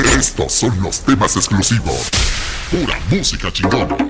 Estos son los temas exclusivos. Pura música chingona.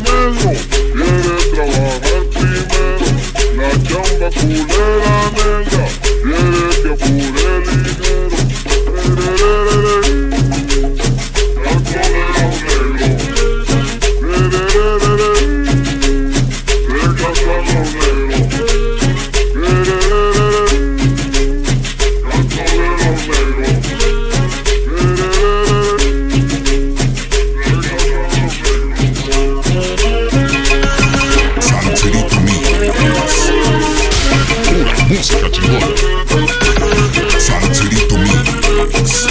negro quiere trabajar primero. La chamba culera negra quiere música chingona. Salserito Mix.